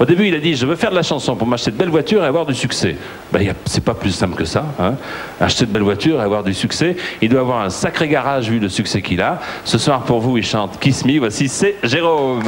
Au début, il a dit Je veux faire de la chanson pour m'acheter de belles voitures et avoir du succès. Ben, c'est pas plus simple que ça. hein. Acheter de belles voitures et avoir du succès. Il doit avoir un sacré garage vu le succès qu'il a. Ce soir, pour vous, il chante Kiss Me. Voici, c'est Jérôme.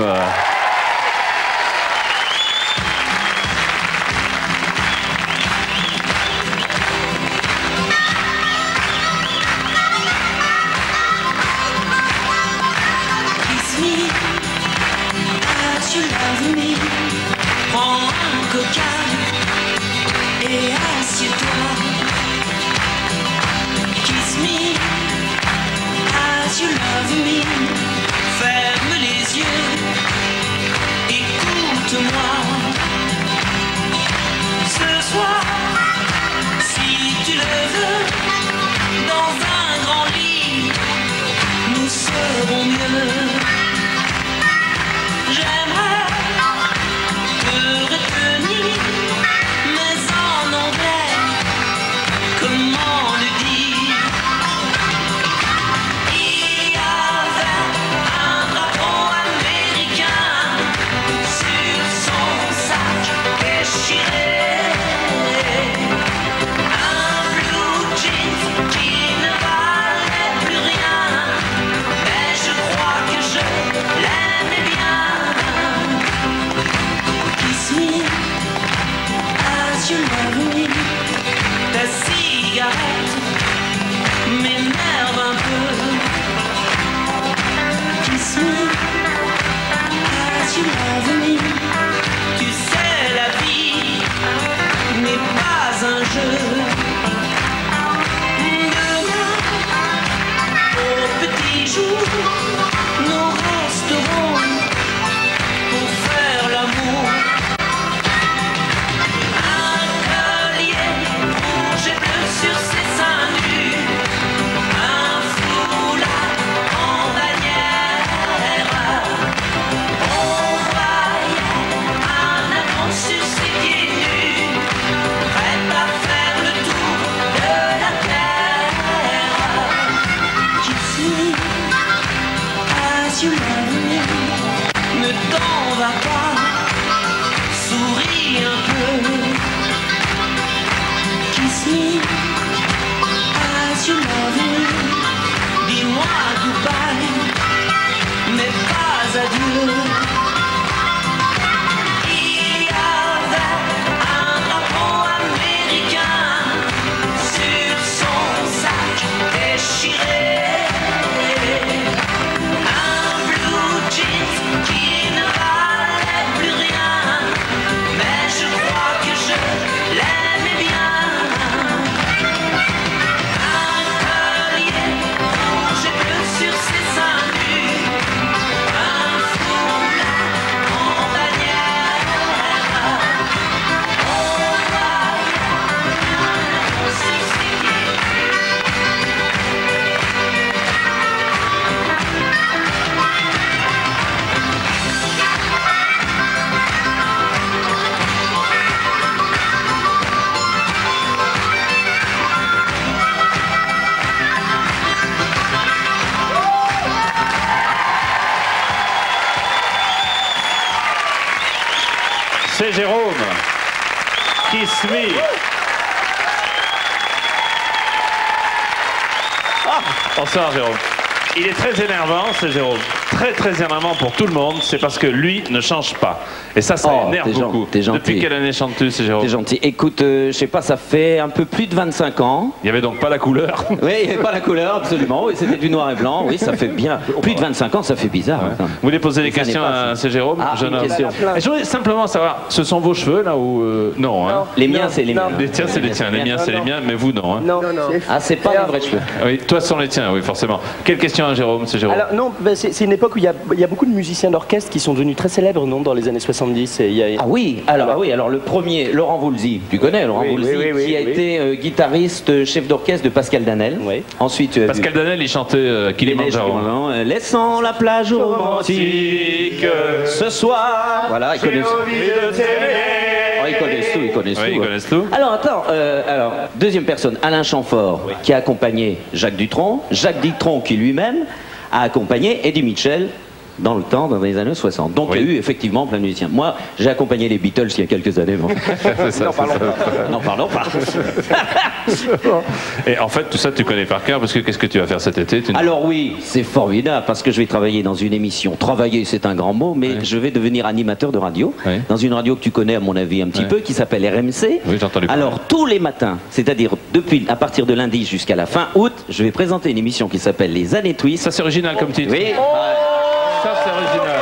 Pas pas adieu. Me. Ah, bonsoir Jérôme. Il est très énervant, c'est Jérôme. Très très énervant pour tout le monde. C'est parce que lui ne change pas. Et ça, ça Oh, énerve beaucoup. t'es gentil. Depuis quelle année chantes-tu, c'est Jérôme T'es gentil. Écoute, euh, je sais pas, ça fait un peu plus de 25 ans. Il n'y avait donc pas la couleur. Oui, il n'y avait pas la couleur, absolument. Oui, c'était du noir et blanc. Oui, ça fait bien. Plus de 25 ans, ça fait bizarre. hein. Vous voulez poser des questions à c'est Jérôme Ah, jeune une homme question. Et Je voudrais simplement savoir, ce sont vos cheveux là ou euh, non, hein Les miens, c'est les miens. Les tiens, c'est les tiens. Les miens, c'est les miens, mais vous non. hein Non, c'est- Ah, c'est pas les vrais cheveux. Oui, toi, ce sont les tiens, oui, forcément. Quelle question à Jérôme, c'est Jérôme Alors non, c'est c'est une époque où il y, a, il y a beaucoup de musiciens d'orchestre qui sont devenus très célèbres, non, dans les années 70. Et il y a- Ah oui, alors, ah oui, alors le premier, Laurent Voulzy, tu connais Laurent Oui, Voulzy, oui, oui, oui, qui a oui. été euh, guitariste, euh, chef d'orchestre de Pascal Danel. Oui. Ensuite, euh, Pascal Danel, il chantait euh, Kilimanjaro. Kilimanjaro, euh, Laissons la plage romantique ce soir. Voilà, ils connaissent. Oh, ils connaissent tout, ils connaissent Oui, tout. ils hein. connaissent tout. Alors attends, euh, alors deuxième personne, Alain Chamfort, qui a accompagné Jacques Dutronc, Jacques Dutronc qui lui-même a accompagné Eddie Mitchell dans le temps, dans les années 60. Donc il y a eu effectivement plein de musiciens. Moi, j'ai accompagné les Beatles il y a quelques années. bon. N'en parlons pas. Et en fait, tout ça, tu connais par cœur, parce que qu'est-ce que tu vas faire cet été Tu- Alors oui, c'est formidable parce que je vais travailler dans une émission. Travailler, c'est un grand mot, mais je vais devenir animateur de radio Oui. dans une radio que tu connais à mon avis un petit Oui. peu, qui s'appelle RMC. Oui, j'ai entendu parler. Alors tous les matins, c'est-à-dire depuis à partir de lundi jusqu'à la fin août, je vais présenter une émission qui s'appelle Les années Twist. Ça, c'est original comme titre. Oui. C'est original.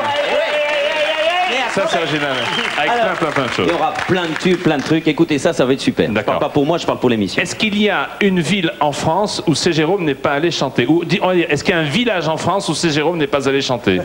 Ça, c'est original. Avec Alors, plein, plein, plein de Il choses. y aura plein de tubes, plein de trucs. Écoutez ça, ça va être super. Je D'accord. parle pas pour moi, je parle pour l'émission. Est-ce qu'il y a une ville en France où C. Jérôme n'est pas allé chanter? Ou Est-ce qu'il y a un village en France où C. Jérôme n'est pas allé chanter?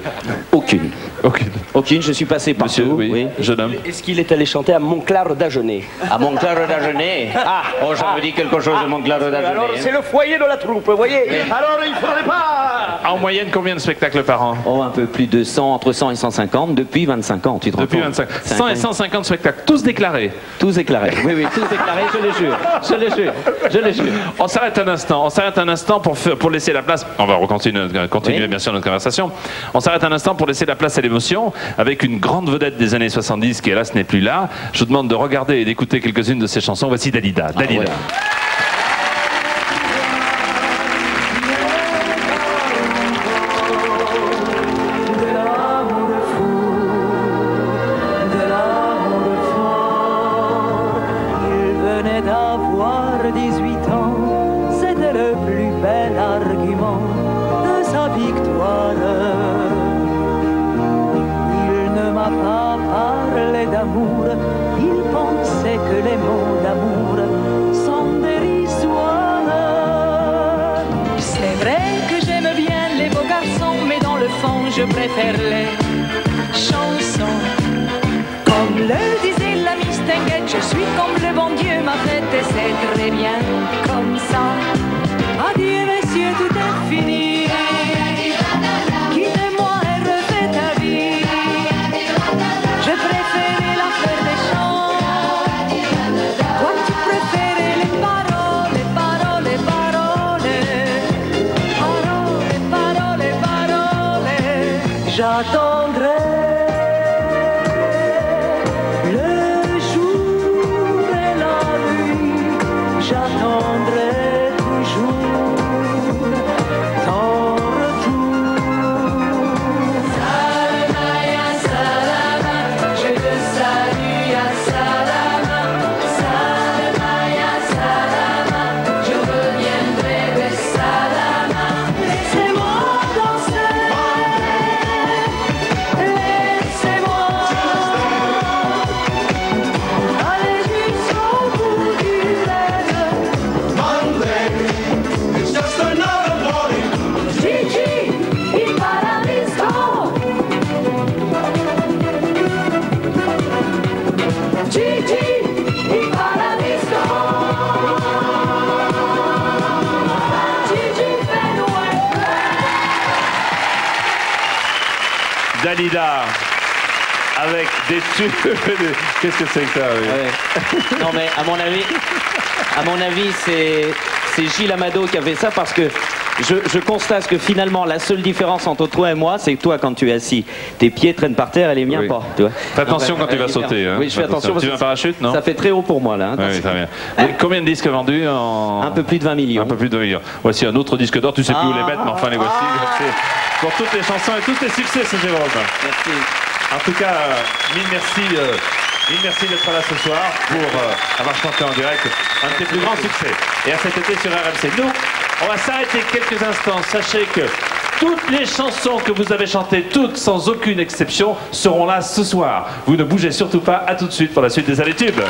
Aucune. Ok. Aucune, je suis passé partout. Monsieur, oui, jeune homme. Est-ce qu'il est allé chanter à Montclar d'Agenais À Montclair d'Agenais. Ah, oh, ça me dit quelque chose de Montclair Alors d'Agenais. c'est le foyer de la troupe, vous voyez Alors il faudrait pas En moyenne, combien de spectacles par an Oh, un peu plus de 100, entre 100 et 150 depuis 25 ans, tu te rends Depuis compte 25. C'est 100 et incroyable. 150 spectacles, tous déclarés. Tous éclairés. Oui, oui, tous éclairés, je le jure. Je le jure. Je le jure. On s'arrête un instant. On s'arrête un instant pour, faire- pour laisser la place. On va continuer, continuer Oui. bien sûr notre conversation. On s'arrête un instant pour laisser la place à avec une grande vedette des années 70 qui hélas n'est plus là. Je vous demande de regarder et d'écouter quelques-unes de ses chansons. Voici Dalida. Dalida. voilà. de l'amour fou, de l'amour fort. Il venait d'avoir 18 ans, c'était le plus bel argument il pensait que les mots d'amour sont dérisoires. C'est vrai que j'aime bien les beaux garçons, mais dans le fond, je préfère les chansons. Comme le disait la Mistinguette, je suis comme le bon Dieu m'a fait et c'est très bien j'attendrai Avec des tubes. Qu'est-ce que c'est que ça oui? Non mais à mon avis, à mon avis, c'est c'est Gilles Amado qui a fait ça parce que je, je constate que finalement la seule différence entre toi et moi, c'est que toi quand tu es assis, tes pieds traînent par terre et les miens Oui. pas. Tu vois. Fais attention Donc, quand tu vas sauter. hein. Oui, je fais attention. Tu veux un parachute, non Ça fait très haut pour moi là. hein. Oui, très bien. Et combien de disques vendus en... Un peu plus de 20 millions. Un peu plus de 2 millions. Voici un autre disque d'or, tu sais plus où les mettre, mais enfin les voici. Merci. Pour toutes les chansons et tous les succès, c'est Jérôme. Merci. En tout cas, euh, mille merci, euh, mille merci d'être là ce soir pour euh, avoir chanté en direct un de tes plus grands succès. Et à cet été sur RMC. Nous, on va s'arrêter quelques instants. Sachez que toutes les chansons que vous avez chantées, toutes sans aucune exception, seront là ce soir. Vous ne bougez surtout pas. À tout de suite pour la suite des Allées Tubes.